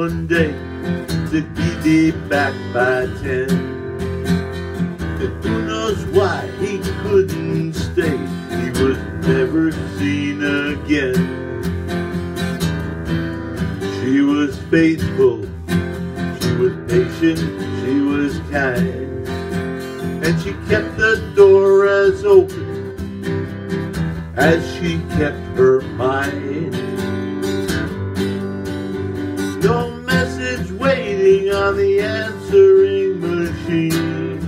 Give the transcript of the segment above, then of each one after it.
that day to be back by ten. And who knows why he couldn't stay? He was never seen again. She was faithful, she was patient, she was kind, and she kept the door as open as she kept her mind. On the answering machine.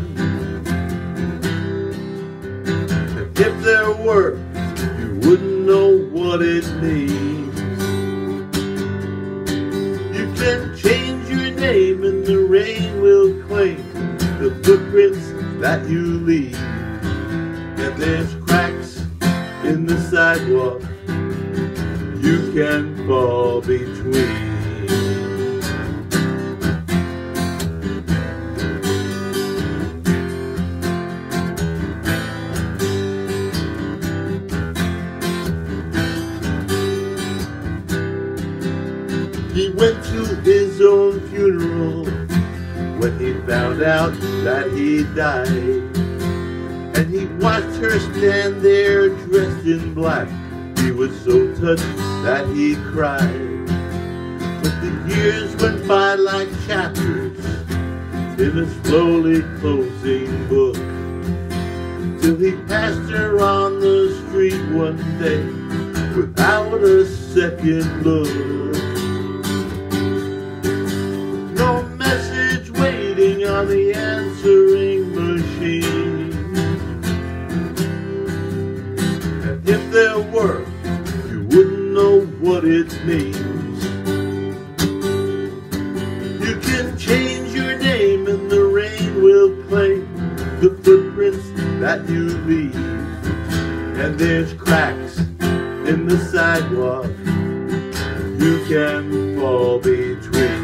If there were, you wouldn't know what it means. You can change your name and the rain will claim the footprints that you leave. And there's cracks in the sidewalk you can fall between. He went to his own funeral when he found out that he died. And he watched her stand there dressed in black. He was so touched that he cried. But the years went by like chapters in a slowly closing book. Till he passed her on the street one day without a second look. The answering machine. And if there were, you wouldn't know what it means. You can change your name and the rain will claim the footprints that you leave. And there's cracks in the sidewalk you can fall between.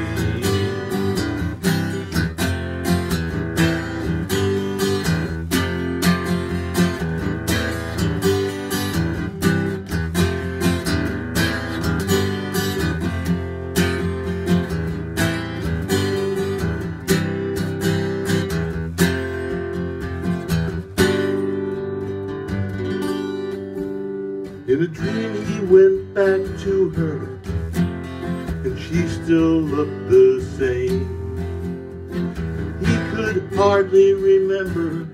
In a dream he went back to her And she still looked the same. He could hardly remember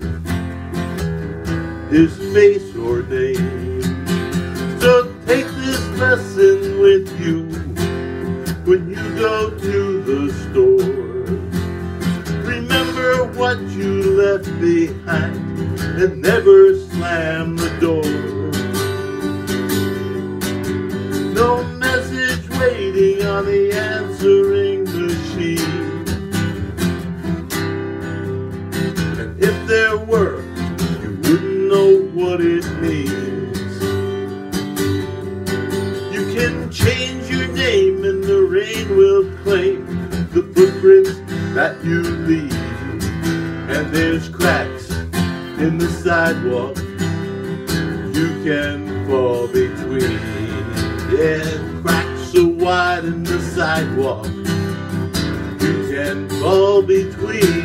His face or name. So take this lesson with you When you go to the store. Remember what you left behind And never the answering machine. And if there were, you wouldn't know what it means. You can change your name and the rain will claim the footprints that you leave. And there's cracks in the sidewalk you can fall between. Yeah, cracks so wide the sidewalk you can fall between.